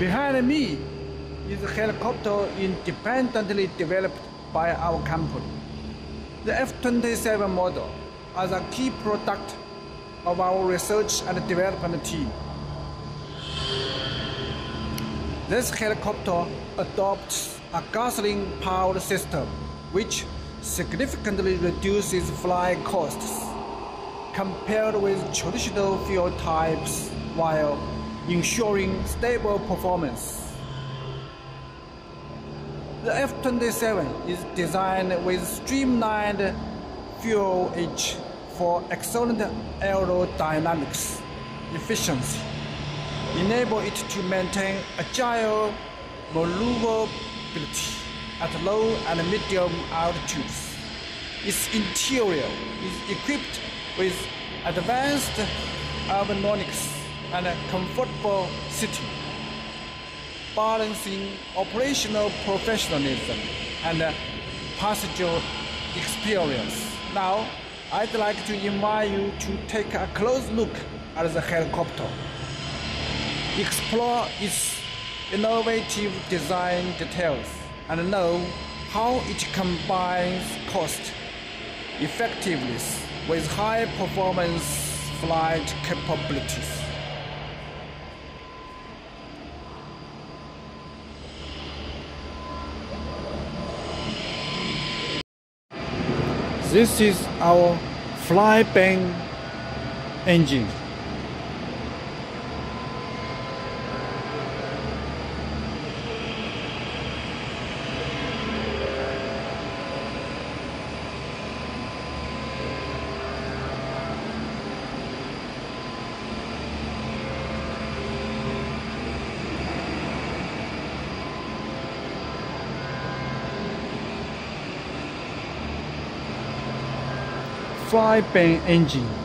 Behind me is a helicopter independently developed by our company. The F-27 model is a key product of our research and development team. This helicopter adopts a gasoline-powered system which significantly reduces flight costs compared with traditional fuel types while ensuring stable performance. The F-27 is designed with streamlined fuselage for excellent aerodynamics efficiency, enable it to maintain agile maneuverability at low and medium altitudes. Its interior is equipped with advanced ergonomics and a comfortable seating, balancing operational professionalism and passenger experience. Now, I'd like to invite you to take a close look at the helicopter. Explore its innovative design details and know how it combines cost effectiveness with high performance flight capabilities. This is our Flybang engine. Flybang engine